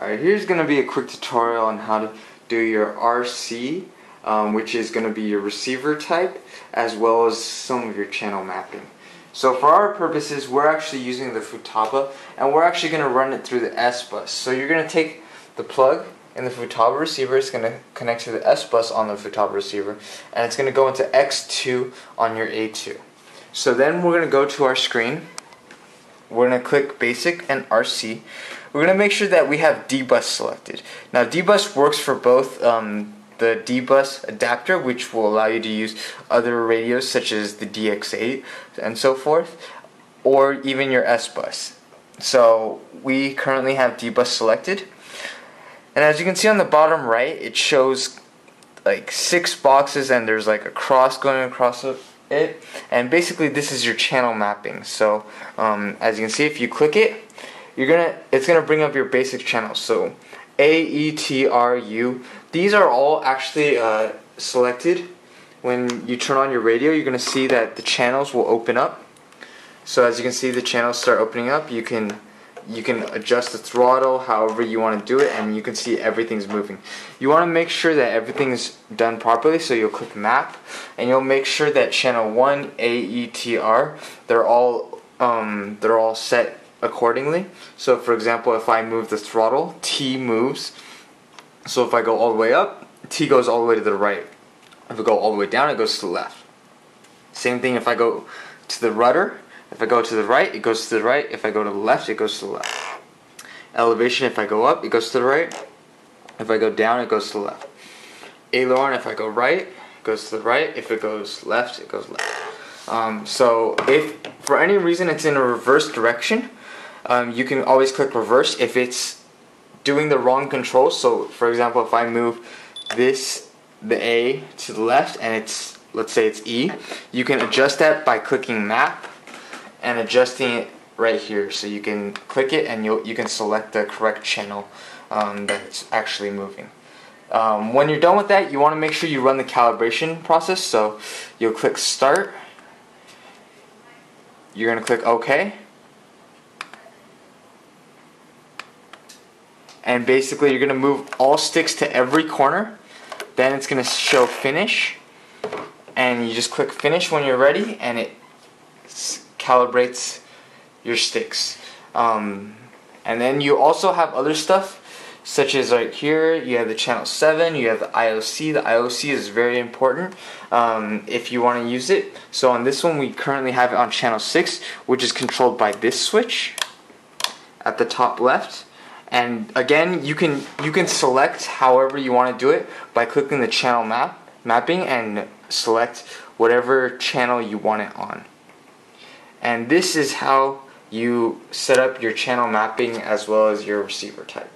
Alright, here's going to be a quick tutorial on how to do your RC, um, which is going to be your receiver type, as well as some of your channel mapping. So for our purposes, we're actually using the Futaba, and we're actually going to run it through the S-Bus. So you're going to take the plug in the Futaba receiver, it's going to connect to the S-Bus on the Futaba receiver, and it's going to go into X2 on your A2. So then we're going to go to our screen, we're going to click Basic and RC, we're going to make sure that we have D-Bus selected. Now D-Bus works for both um, the D-Bus adapter, which will allow you to use other radios such as the DX8 and so forth, or even your S-Bus. So we currently have D-Bus selected. And as you can see on the bottom right, it shows like six boxes and there's like a cross going across it. And basically this is your channel mapping. So um, as you can see, if you click it, you're gonna it's gonna bring up your basic channels. So A, E, T, R, U. These are all actually uh, selected. When you turn on your radio, you're gonna see that the channels will open up. So as you can see, the channels start opening up. You can you can adjust the throttle however you want to do it and you can see everything's moving you want to make sure that everything's done properly so you'll click map and you'll make sure that channel 1 AETR they're all um, they're all set accordingly. So for example, if I move the throttle, T moves. So if I go all the way up, T goes all the way to the right. If I go all the way down, it goes to the left. Same thing if I go to the rudder. If I go to the right, it goes to the right. If I go to the left, it goes to the left. Elevation, if I go up, it goes to the right. If I go down, it goes to the left. Aileron, if I go right, it goes to the right. If it goes left, it goes left. Um, so if for any reason it's in a reverse direction, um, you can always click reverse if it's doing the wrong control. So for example, if I move this, the A to the left and it's, let's say it's E, you can adjust that by clicking map and adjusting it right here. So you can click it and you you can select the correct channel um, that it's actually moving. Um, when you're done with that, you want to make sure you run the calibration process. So you'll click start. You're going to click OK. and basically you're going to move all sticks to every corner then it's going to show finish and you just click finish when you're ready and it calibrates your sticks. Um, and then you also have other stuff such as right here you have the channel 7 you have the IOC the IOC is very important um, if you want to use it. So on this one we currently have it on channel 6 which is controlled by this switch at the top left. And again, you can you can select however you want to do it by clicking the channel map mapping and select whatever channel you want it on. And this is how you set up your channel mapping as well as your receiver type.